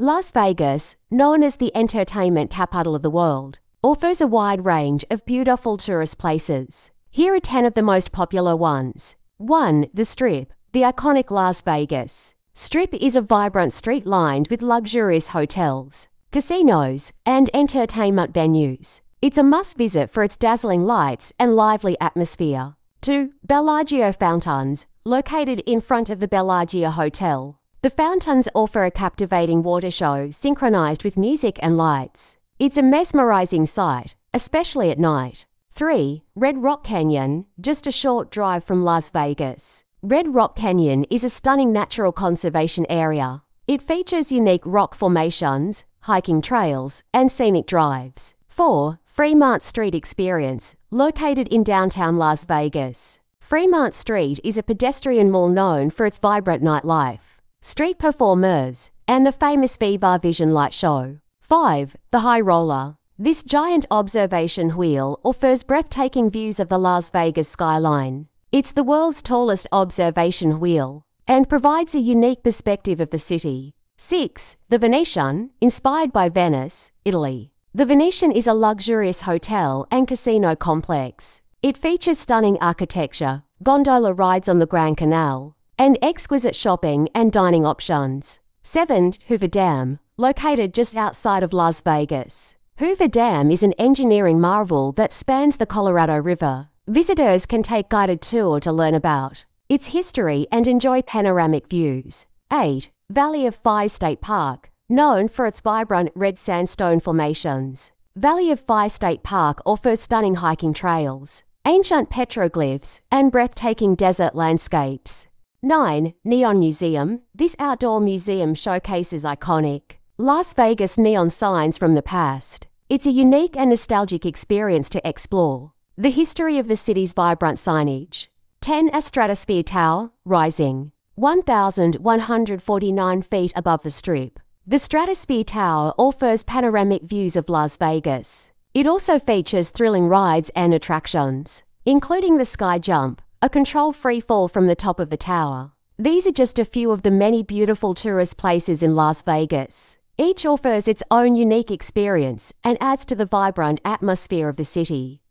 Las Vegas, known as the entertainment capital of the world, offers a wide range of beautiful tourist places. Here are 10 of the most popular ones. 1. The Strip, the iconic Las Vegas. Strip is a vibrant street lined with luxurious hotels, casinos, and entertainment venues. It's a must visit for its dazzling lights and lively atmosphere. 2. Bellagio Fountains, located in front of the Bellagio Hotel. The fountains offer a captivating water show synchronized with music and lights. It's a mesmerizing sight, especially at night. 3. Red Rock Canyon, just a short drive from Las Vegas. Red Rock Canyon is a stunning natural conservation area. It features unique rock formations, hiking trails, and scenic drives. 4. Fremont Street Experience, located in downtown Las Vegas. Fremont Street is a pedestrian mall known for its vibrant nightlife, street performers, and the famous Viva Vision Light Show. 5. The High Roller. This giant observation wheel offers breathtaking views of the Las Vegas skyline. It's the world's tallest observation wheel and provides a unique perspective of the city. 6. The Venetian, inspired by Venice, Italy. The Venetian is a luxurious hotel and casino complex. It features stunning architecture, gondola rides on the Grand Canal, and exquisite shopping and dining options. 7. Hoover Dam, located just outside of Las Vegas. Hoover Dam is an engineering marvel that spans the Colorado River. Visitors can take guided tour to learn about its history and enjoy panoramic views. 8. Valley of Fire State Park, known for its vibrant red sandstone formations. Valley of Fire State Park offers stunning hiking trails, ancient petroglyphs, and breathtaking desert landscapes. 9. Neon Museum. This outdoor museum showcases iconic Las Vegas neon signs from the past. It's a unique and nostalgic experience to explore. The history of the city's vibrant signage. 10 A Stratosphere Tower, rising 1,149 feet above the strip. The Stratosphere Tower offers panoramic views of Las Vegas. It also features thrilling rides and attractions, including the Sky Jump, a controlled free fall from the top of the tower. These are just a few of the many beautiful tourist places in Las Vegas. Each offers its own unique experience and adds to the vibrant atmosphere of the city.